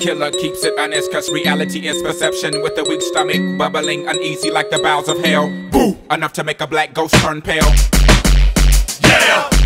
Killer keeps it honest, cause reality is perception with a weak stomach, bubbling uneasy like the bowels of hell. Boo! Enough to make a black ghost turn pale. Yeah!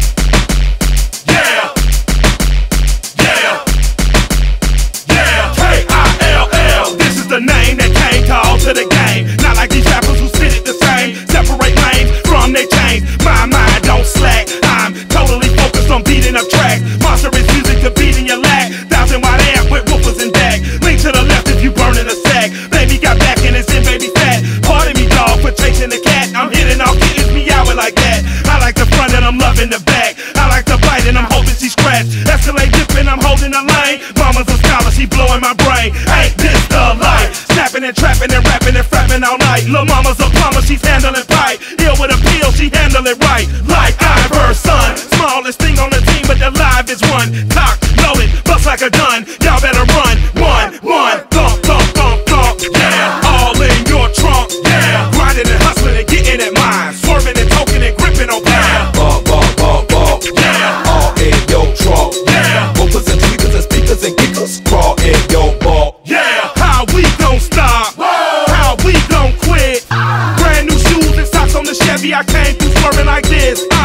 You burning a sack. Baby got back and it's in baby fat. Pardon me, dog, for chasing the cat. I'm hitting off kittens, me out like that. I like the front and I'm loving the back. I like the bite and I'm hoping she scratch. Escalade dipping, I'm holding the lane. Mama's a scholar, she blowing my brain. Ain't this the life? Snapping and trapping and rapping and frapping all night. Lil' mama's a plumber, she's handling pipe. Ill with a pill, she handle it right. Like her son. Smallest thing on the team, but the live is one. Cock, loaded, bust like a gun. Y'all better run. One, one,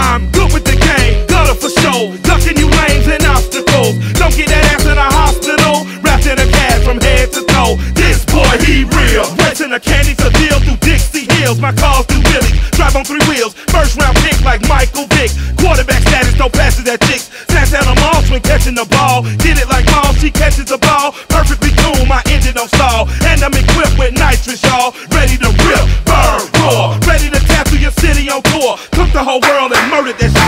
I'm good with the game, gutter for show. Ducking you lanes and obstacles. Don't get that ass in a hospital. Wrapped in a cast from head to toe. This boy, he real. Renting a candy to deal through Dixie Hills. My cars through Billy. Drive on three wheels. First round pick like Michael Vick. Quarterback status, no passes at chicks. Santana Moss when catching the ball. Did it like mom, she catches the ball. Perfectly cool, my engine don't stall. And I'm equipped with nitrous, y'all. Ready to murdered that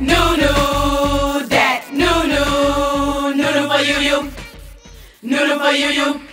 no no that. No no. No no for you you. No no for you you.